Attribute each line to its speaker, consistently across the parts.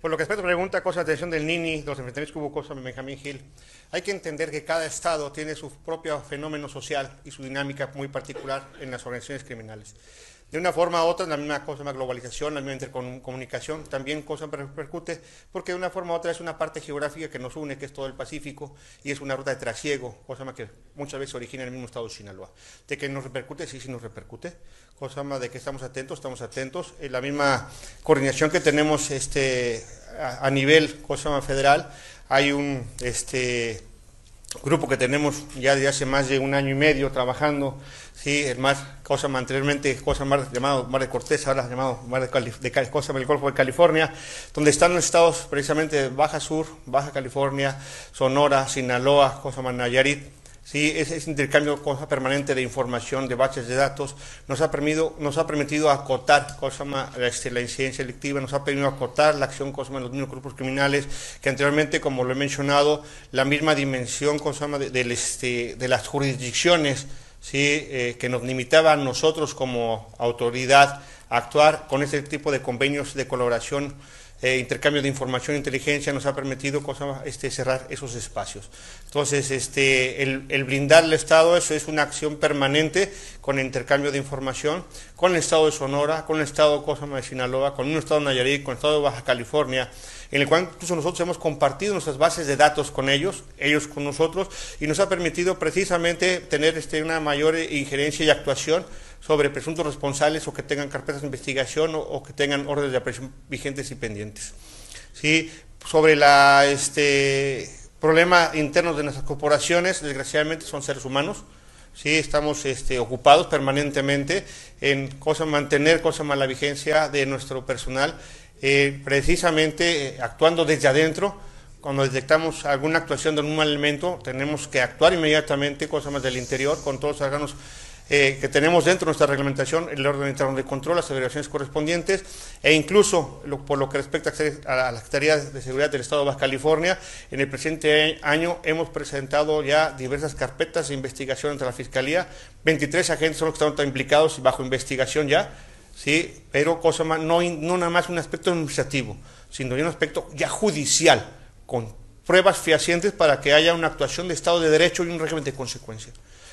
Speaker 1: Por lo que la pregunta, cosa de atención del NINI, los enfrentamientos que hubo, cosa Benjamín Gil, hay que entender que cada estado tiene su propio fenómeno social y su dinámica muy particular en las organizaciones criminales. De una forma u otra, la misma cosa, la globalización, la misma intercomunicación, también cosa repercute, porque de una forma u otra es una parte geográfica que nos une, que es todo el Pacífico, y es una ruta de trasiego, cosa más que muchas veces origina en el mismo estado de Sinaloa. De que nos repercute, sí, sí nos repercute, cosa más de que estamos atentos, estamos atentos. En la misma coordinación que tenemos este, a, a nivel, cosa más federal, hay un este, grupo que tenemos ya desde hace más de un año y medio trabajando, sí, el mar, cosa anteriormente, cosa mar llamado Mar de Cortés, ahora llamado Mar de, Cali, de cosa del Golfo de California, donde están los estados precisamente de Baja Sur, Baja California, Sonora, Sinaloa, cosa más Nayarit, Sí, ese, intercambio cosa permanente de información, de bases de datos, nos ha permitido, nos ha permitido acotar cosa este, la incidencia delictiva, nos ha permitido acotar la acción cosa de los mismos grupos criminales, que anteriormente, como lo he mencionado, la misma dimensión cosa este, de las jurisdicciones ¿sí? Eh, que nos limitaba a nosotros como autoridad a actuar con ese tipo de convenios de colaboración eh, intercambio de información e inteligencia nos ha permitido cosa, este, cerrar esos espacios. Entonces, este, el, el, blindar el Estado, eso es una acción permanente con el intercambio de información con el Estado de Sonora, con el Estado Cosama de Sinaloa, con un Estado de Nayarit, con el Estado de Baja California, en el cual incluso nosotros hemos compartido nuestras bases de datos con ellos, ellos con nosotros, y nos ha permitido precisamente tener este, una mayor injerencia y actuación sobre presuntos responsables o que tengan carpetas de investigación o, que tengan órdenes de aprehensión vigentes y pendientes. ¿Sí? Sobre la este, problema internos de nuestras corporaciones, desgraciadamente son seres humanos, ¿sí? estamos este, ocupados permanentemente en cosa, mantener cosa más la vigencia de nuestro personal, eh, precisamente eh, actuando desde adentro, cuando detectamos alguna actuación de un mal elemento, tenemos que actuar inmediatamente, cosa más del interior, con todos los órganos eh, que tenemos dentro de nuestra reglamentación, el orden interno de control, las obligaciones correspondientes, e incluso por lo que respecta a la Secretaría de Seguridad del Estado de Baja California, en el presente año hemos presentado ya diversas carpetas de investigación ante la Fiscalía, 23 agentes son los que están implicados bajo investigación ya, ¿sí? pero cosa más, no, no nada más un aspecto administrativo, sino un aspecto ya judicial, con pruebas fehacientes para que haya una actuación de Estado de Derecho y un régimen de consecuencia.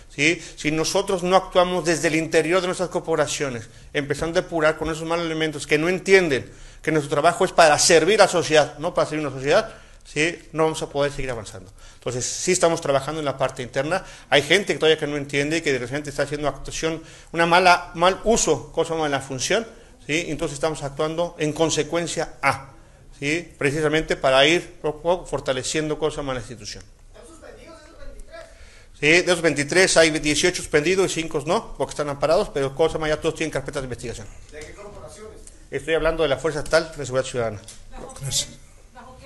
Speaker 1: ¿Sí? Si nosotros no actuamos desde el interior de nuestras corporaciones, empezando a depurar con esos malos elementos que no entienden que nuestro trabajo es para servir a la sociedad, no para servir a una sociedad, ¿sí? no vamos a poder seguir avanzando. Entonces, sí estamos trabajando en la parte interna. Hay gente que todavía que no entiende y que de repente está haciendo actuación, una mala, mal uso, cosa de la función, ¿sí? entonces estamos actuando en consecuencia a, ¿sí? precisamente para ir fortaleciendo cosa más la institución. Sí, de esos 23 hay 18 suspendidos y 5 no, porque están amparados, pero cosa más ya todos tienen carpetas de investigación.
Speaker 2: ¿De qué corporaciones?
Speaker 1: Estoy hablando de la Fuerza Estatal de Seguridad Ciudadana.
Speaker 3: ¿Bajo qué, bajo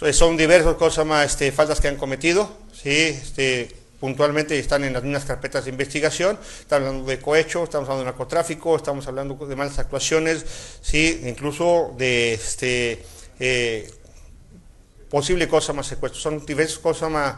Speaker 3: qué
Speaker 1: Son diversas cosas más este, faltas que han cometido, sí, este, puntualmente están en las mismas carpetas de investigación, estamos hablando de cohecho, estamos hablando de narcotráfico, estamos hablando de malas actuaciones, sí, incluso de este eh, posible cosa más secuestro, son diversas cosas más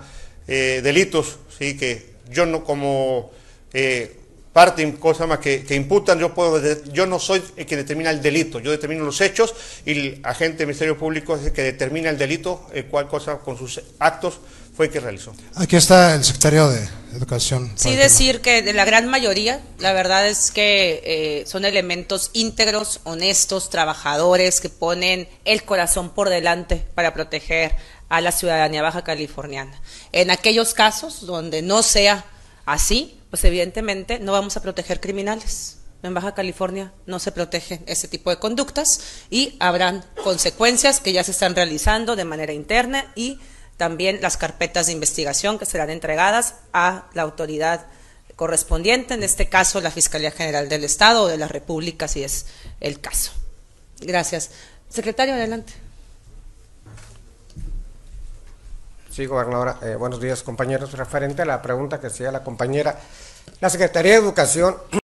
Speaker 1: eh, delitos, sí, que yo no como eh, parte cosa más que, que, imputan, yo puedo yo no soy el que determina el delito, yo determino los hechos y el agente del Ministerio Público es el que determina el delito, el cual cosa con sus actos fue el que realizó.
Speaker 3: Aquí está el secretario de Educación.
Speaker 4: Sí, decir que de la gran mayoría, la verdad es que eh, son elementos íntegros, honestos, trabajadores, que ponen el corazón por delante para proteger a la ciudadanía baja californiana. En aquellos casos donde no sea así, pues evidentemente no vamos a proteger criminales. En Baja California no se protege ese tipo de conductas y habrán consecuencias que ya se están realizando de manera interna y también las carpetas de investigación que serán entregadas a la autoridad correspondiente, en este caso la Fiscalía General del Estado o de la República, si es el caso. Gracias. Secretario, adelante.
Speaker 5: Sí, gobernadora. Eh, buenos días, compañeros. Referente a la pregunta que hacía la compañera, la Secretaría de Educación